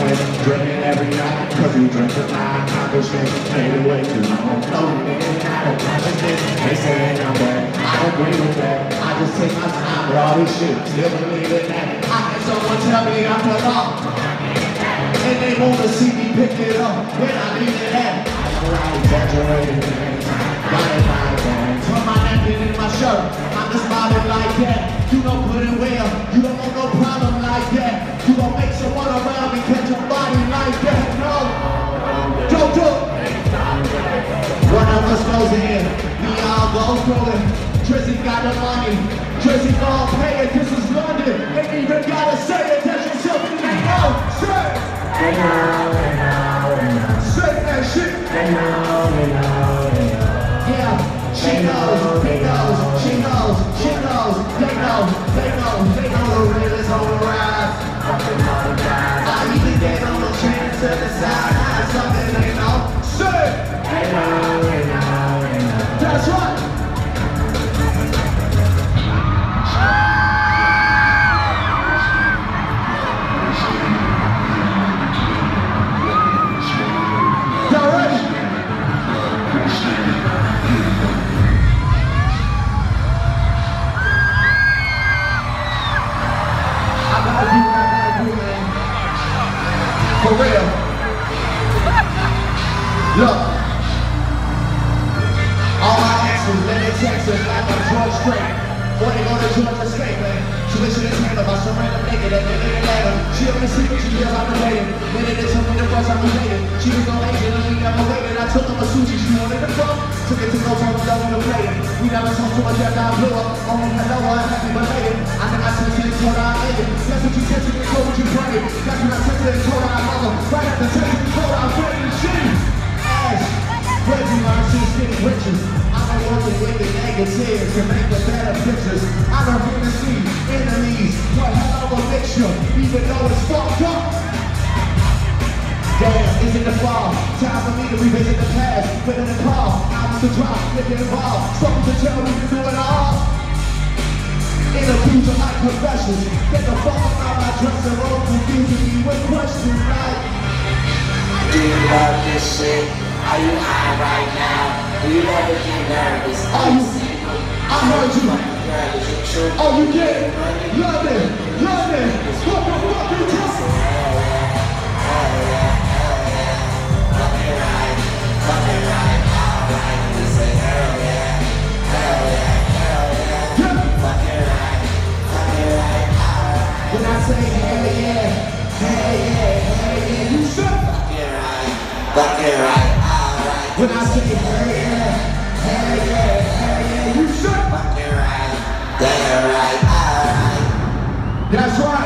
consequence. Drinking every night, cause you drink to my accomplishments. Made it way too long, in and out of consciousness. They say I'm bad, I agree with that. I just take my time with all this shit, still believe in that. I had someone tell me I'm the law. And they wanna see me pick it up when I Mobbing like that. You don't put it well, you don't want no problem like that. You gon' make someone around me catch a body like that. No, don't do it. One of us goes in, we all go through it. Drizzy got the money, Drizzy gon' pay it. This is London, ain't even gotta say it. That's yourself in the know. Say, it. They know, they know, they know. say that shit. Yeah, she knows, he knows, she knows, she knows, they know, they know, they know For real. Look. All my exes, let me Texas like I'm George Strait. Boy, they go to Georgia State, man. Is handled by some random nigga that they didn't let her. She only see me, she feels I'm related. It took me the first I'm related. She was on Asian and we never waited. I took her a sushi, she wanted to fuck. Took it to go talk with her in the plate. We never talked to much after I blew up. Only hello, I'm happy belated. Ass. Reggie Martin getting riches. I'm working with the negatives to make the better pictures. I don't really see enemies. What hell of a mixture, even though it's fucked up. Damn, is it the fall? Time for me to revisit the past. Fit in the car, albums to drop, living involved. Something to tell me to do it all. Interviews are like confessions. Get the fuck out my dressing room, confusing me with questions love this shit? Are you high right now? Do you ever get nervous? Are you? Sick? I heard you. Girl, is it true? Oh, you get it? London, London, what the Fuck it right, alright. When I say hell yeah, hell yeah, hell yeah, you should fuck it right. Damn right, alright. That's right.